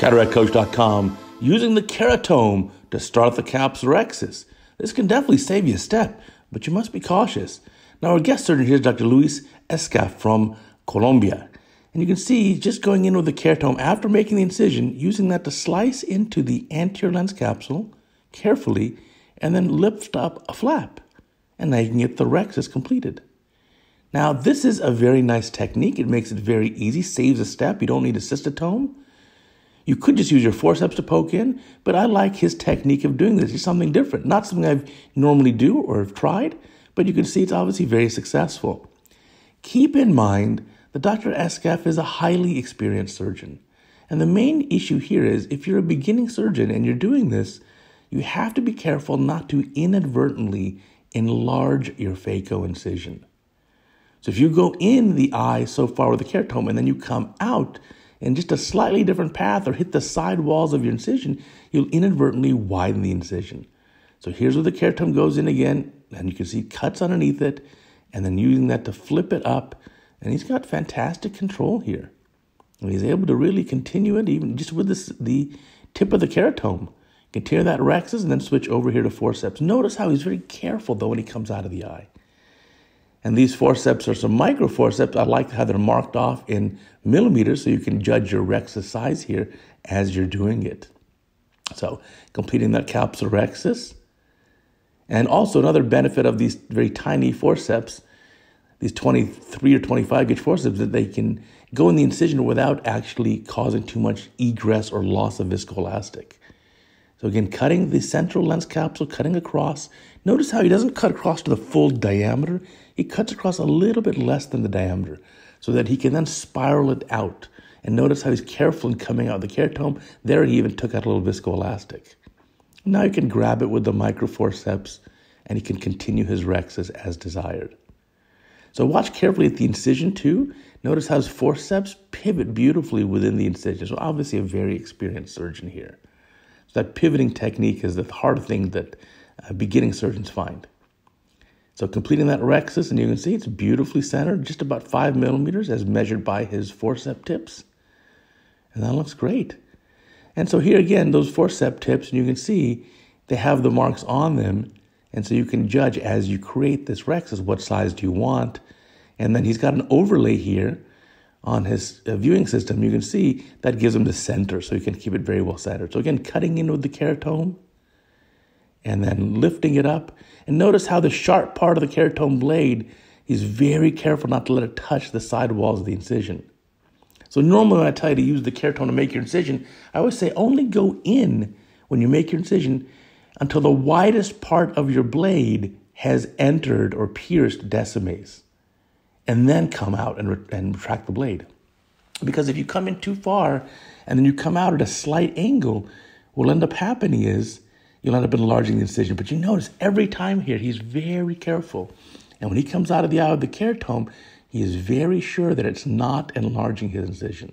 CataractCoach.com using the keratome to start the capsulorhexis. This can definitely save you a step, but you must be cautious. Now, our guest surgeon here is Dr. Luis Escaf from Colombia. And you can see just going in with the keratome after making the incision, using that to slice into the anterior lens capsule carefully and then lift up a flap. And now you can get the rhexis completed. Now, this is a very nice technique. It makes it very easy, saves a step. You don't need a cystotome. You could just use your forceps to poke in, but I like his technique of doing this. It's something different, not something I've normally do or have tried, but you can see it's obviously very successful. Keep in mind that Dr. Escaf is a highly experienced surgeon. And the main issue here is if you're a beginning surgeon and you're doing this, you have to be careful not to inadvertently enlarge your phaco incision. So if you go in the eye so far with the keratome and then you come out in just a slightly different path or hit the side walls of your incision, you'll inadvertently widen the incision. So here's where the keratome goes in again, and you can see cuts underneath it, and then using that to flip it up. And he's got fantastic control here. And he's able to really continue it even just with this, the tip of the keratome. Tear that rhexis and then switch over here to forceps. Notice how he's very careful though when he comes out of the eye. And these forceps are some micro forceps. I like how they're marked off in millimeters so you can judge your rhexis size here as you're doing it. So completing that capsulorhexis. And also another benefit of these very tiny forceps, these 23 or 25 gauge forceps, that they can go in the incision without actually causing too much egress or loss of viscoelastic. So again, cutting the central lens capsule, cutting across. Notice how he doesn't cut across to the full diameter. He cuts across a little bit less than the diameter so that he can then spiral it out. And notice how he's careful in coming out the keratome. There he even took out a little viscoelastic. Now you can grab it with the microforceps and he can continue his rhexis as desired. So watch carefully at the incision too. Notice how his forceps pivot beautifully within the incision. So obviously a very experienced surgeon here. That pivoting technique is the hard thing that uh, beginning surgeons find. So completing that rhexis, and you can see it's beautifully centered, just about five millimeters as measured by his forceps tips. And that looks great. And so here again, those forceps tips, and you can see they have the marks on them. And so you can judge as you create this rhexis, what size do you want? And then he's got an overlay here on his uh, viewing system, you can see that gives him the center, so you can keep it very well centered. So again, cutting in with the keratome and then lifting it up. And notice how the sharp part of the keratome blade, he's very careful not to let it touch the side walls of the incision. So normally when I tell you to use the keratome to make your incision, I always say only go in when you make your incision until the widest part of your blade has entered or pierced Descemet's and then come out and, re- and retract the blade. Because if you come in too far and then you come out at a slight angle, what'll end up happening is you'll end up enlarging the incision. But you notice every time here, he's very careful. And when he comes out of the eye of the keratome, he is very sure that it's not enlarging his incision.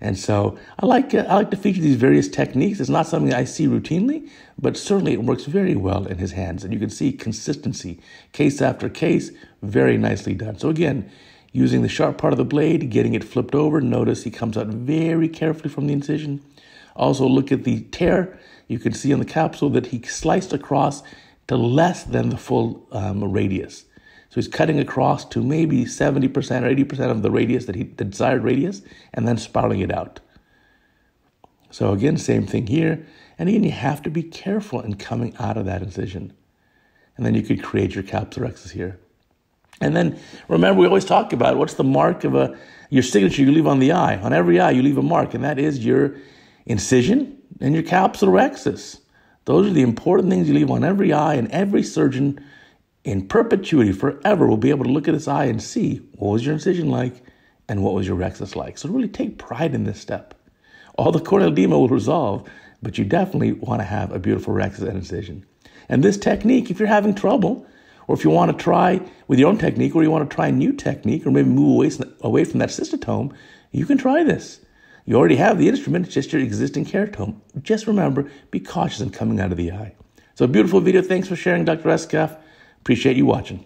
And so I like uh, I like to feature these various techniques. It's not something I see routinely, but certainly it works very well in his hands. And you can see consistency, case after case, very nicely done. So again, using the sharp part of the blade, getting it flipped over. Notice he comes out very carefully from the incision. Also look at the tear. You can see on the capsule that he sliced across to less than the full um, radius. So he's cutting across to maybe 70% or 80% of the radius that he the desired radius and then spiraling it out. So again, same thing here. And again, you have to be careful in coming out of that incision. And then you could create your capsulorhexis here. And then remember, we always talk about what's the mark of a your signature you leave on the eye. On every eye, you leave a mark, and that is your incision and your capsulorhexis. Those are the important things you leave on every eye, and every surgeon in perpetuity, forever, will be able to look at this eye and see what was your incision like and what was your rhexis like. So really take pride in this step. All the corneal edema will resolve, but you definitely want to have a beautiful rhexis and incision. And this technique, if you're having trouble, or if you want to try with your own technique, or you want to try a new technique, or maybe move away, away from that cystotome, you can try this. You already have the instrument, it's just your existing keratome. Just remember, be cautious in coming out of the eye. So, beautiful video. Thanks for sharing, Dr. Escaf. Appreciate you watching.